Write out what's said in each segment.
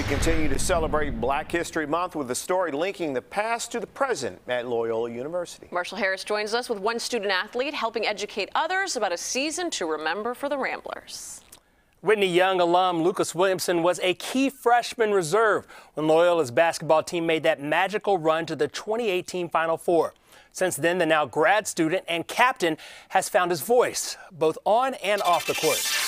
We continue to celebrate Black History Month with a story linking the past to the present at Loyola University. Marshall Harris joins us with one student athlete helping educate others about a season to remember for the Ramblers. Whitney Young alum Lucas Williamson was a key freshman reserve when Loyola's basketball team made that magical run to the 2018 Final Four. Since then, the now grad student and captain has found his voice, both on and off the court.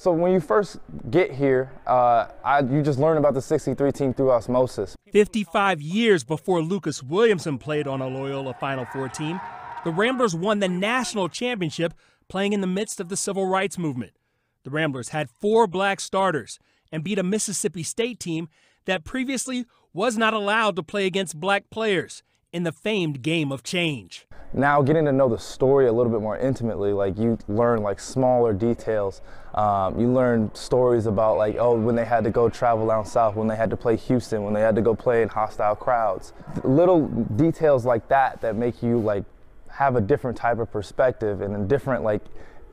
So when you first get here, uh, I, you just learn about the 63 team through osmosis. 55 years before Lucas Williamson played on a Loyola Final Four team, the Ramblers won the national championship playing in the midst of the civil rights movement. The Ramblers had four black starters and beat a Mississippi State team that previously was not allowed to play against black players in the famed game of change. Now getting to know the story a little bit more intimately, like you learn like smaller details. Um, you learn stories about like, oh, when they had to go travel down south, when they had to play Houston, when they had to go play in hostile crowds. Little details like that that make you like have a different type of perspective and a different like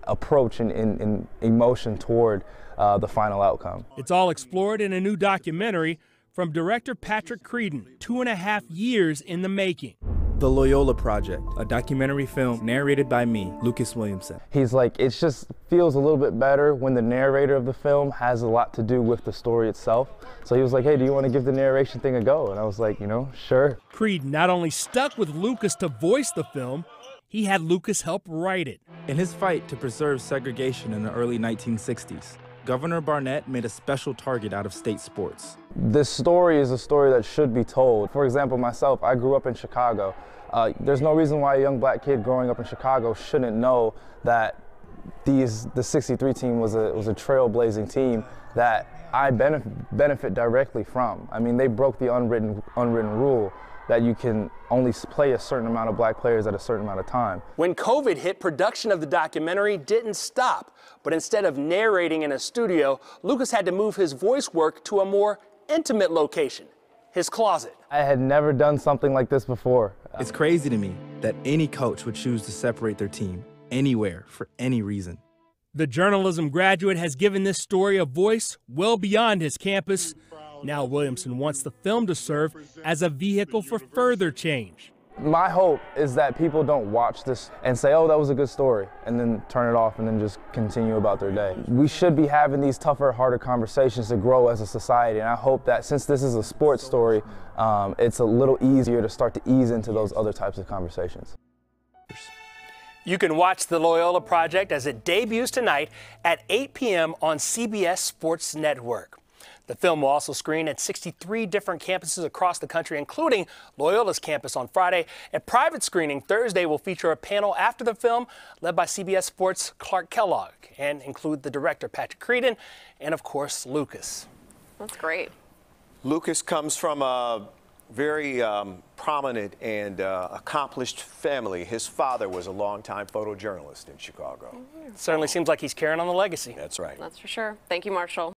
approach and, and, and emotion toward uh, the final outcome. It's all explored in a new documentary from director Patrick Creadon, two and a half years in the making. The Loyola Project, a documentary film narrated by me, Lucas Williamson. He's like, it just feels a little bit better when the narrator of the film has a lot to do with the story itself. So he was like, hey, do you want to give the narration thing a go? And I was like, you know, sure. Creed not only stuck with Lucas to voice the film, he had Lucas help write it. In his fight to preserve segregation in the early 1960s, Governor Barnett made a special target out of state sports. This story is a story that should be told. For example, myself, I grew up in Chicago. Uh, there's no reason why a young black kid growing up in Chicago shouldn't know that these the 63 team was a was a trailblazing team that I benefit benefit directly from. I mean, they broke the unwritten unwritten rule that you can only play a certain amount of black players at a certain amount of time. When COVID hit, production of the documentary didn't stop, but instead of narrating in a studio, Lucas had to move his voice work to a more intimate location, his closet. I had never done something like this before. It's crazy to me that any coach would choose to separate their team anywhere for any reason. The journalism graduate has given this story a voice well beyond his campus. Now Williamson wants the film to serve as a vehicle for further change. My hope is that people don't watch this and say, oh, that was a good story, and then turn it off and then just continue about their day. We should be having these tougher, harder conversations to grow as a society, and I hope that since this is a sports story, um, it's a little easier to start to ease into those other types of conversations. You can watch the Loyola Project as it debuts tonight at 8 p.m. on CBS Sports Network. The film will also screen at 63 different campuses across the country, including Loyola's campus on Friday. A private screening Thursday will feature a panel after the film led by CBS Sports' Clark Kellogg and include the director Patrick Creadon and, of course, Lucas. That's great. Lucas comes from a very um, prominent and uh, accomplished family. His father was a longtime photojournalist in Chicago. Mm -hmm. Certainly seems like he's carrying on the legacy. That's right. That's for sure. Thank you, Marshall.